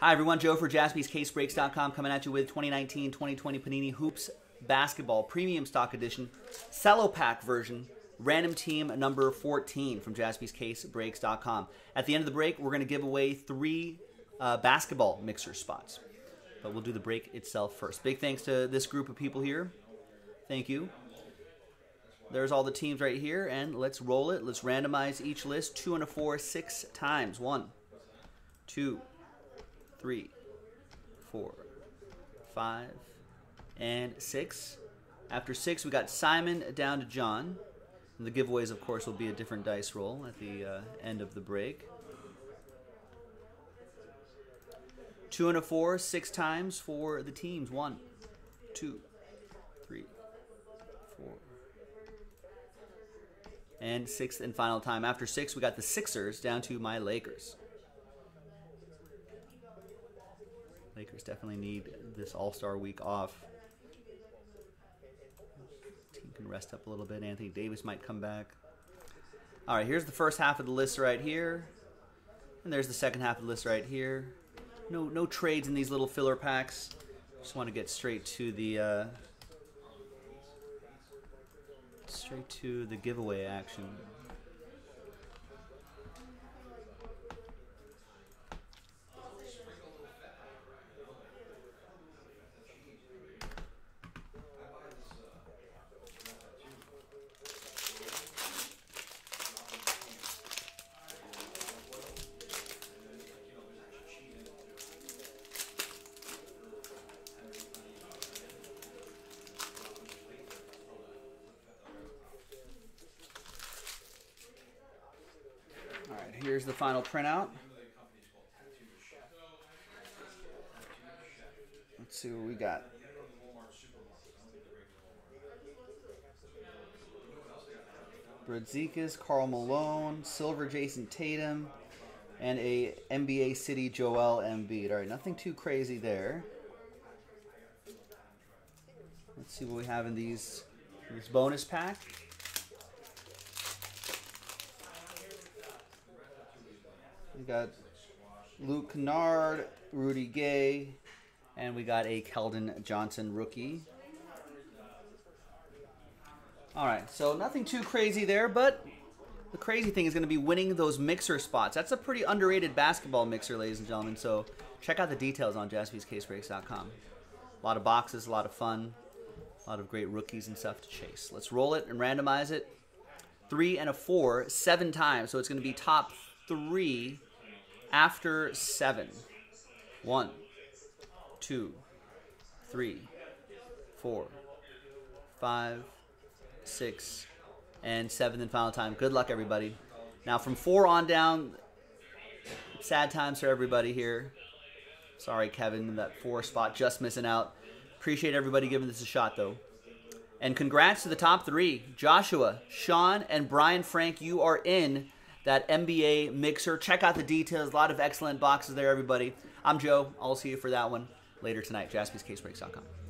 Hi, everyone. Joe for jaspyscasebreaks.com coming at you with 2019 2020 Panini Hoops Basketball Premium Stock Edition Cello Pack version, random team number 14 from jaspyscasebreaks.com. At the end of the break, we're going to give away three uh, basketball mixer spots. But we'll do the break itself first. Big thanks to this group of people here. Thank you. There's all the teams right here, and let's roll it. Let's randomize each list two and a four, six times. One, two three, four, five, and six. After six, we got Simon down to John. And the giveaways, of course, will be a different dice roll at the uh, end of the break. Two and a four, six times for the teams. One, two, three, four. And sixth and final time. After six, we got the Sixers down to my Lakers. Lakers definitely need this All Star week off. Team can rest up a little bit. Anthony Davis might come back. All right, here's the first half of the list right here, and there's the second half of the list right here. No, no trades in these little filler packs. Just want to get straight to the uh, straight to the giveaway action. Here's the final printout. Let's see what we got. Brodzikas, Karl Malone, Silver Jayson Tatum, and a NBA City Joel Embiid. All right, nothing too crazy there. Let's see what we have in these this bonus pack. We got Luke Kennard, Rudy Gay, and we got a Keldon Johnson rookie. All right, so nothing too crazy there, but the crazy thing is going to be winning those mixer spots. That's a pretty underrated basketball mixer, ladies and gentlemen. So check out the details on jaspyscasebreaks.com. A lot of boxes, a lot of fun, a lot of great rookies and stuff to chase. Let's roll it and randomize it. Three and a four, seven times. So it's going to be top three after seven. One, two, three, four, five, six, and seventh and final time. Good luck, everybody. Now, from four on down, sad times for everybody here. Sorry, Kevin, that four spot just missing out. Appreciate everybody giving this a shot, though. And congrats to the top three Joshua, Sean, and Brian Frank. You are in that MBA mixer. Check out the details. A lot of excellent boxes there, everybody. I'm Joe. I'll see you for that one later tonight. JaspysCaseBreaks.com.